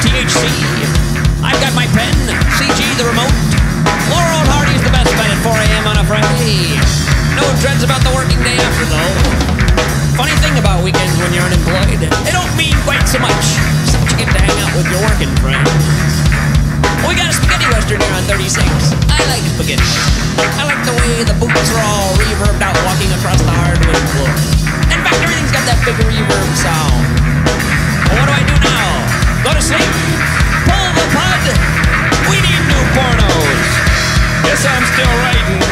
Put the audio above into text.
THC. I've got my pen, CG the remote. Laurel Hardy's the best bet at 4 a.m. on a Friday. No dreads about the working day after, though. Funny thing about weekends when you're unemployed, they don't mean quite so much, except you get to hang out with your working friends. We got a spaghetti western here on 36. I like spaghetti. I like the way the boots are all reverbed out walking across the hardwood floor. In fact, everything's got that big reverb sound. Go? Pull the plug? We need new pornos. Guess I'm still writing.